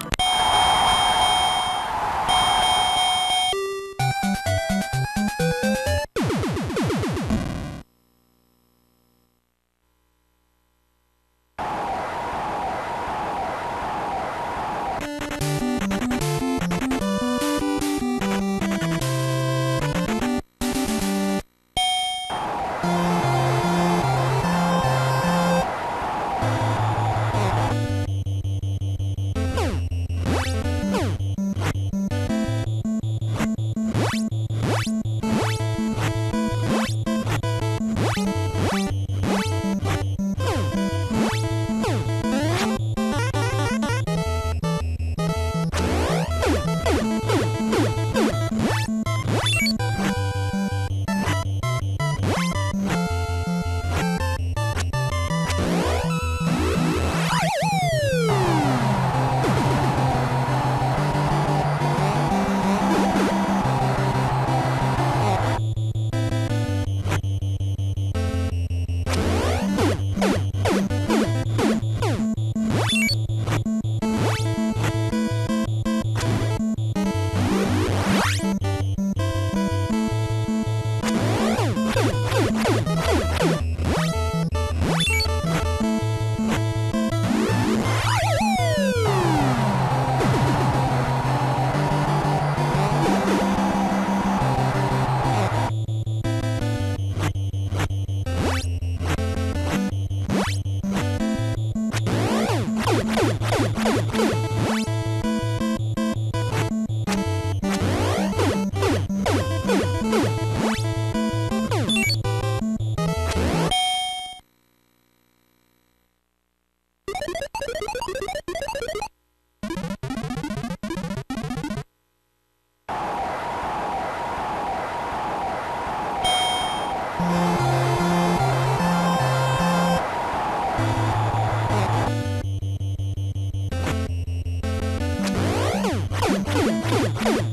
you ハハハハ! Oh,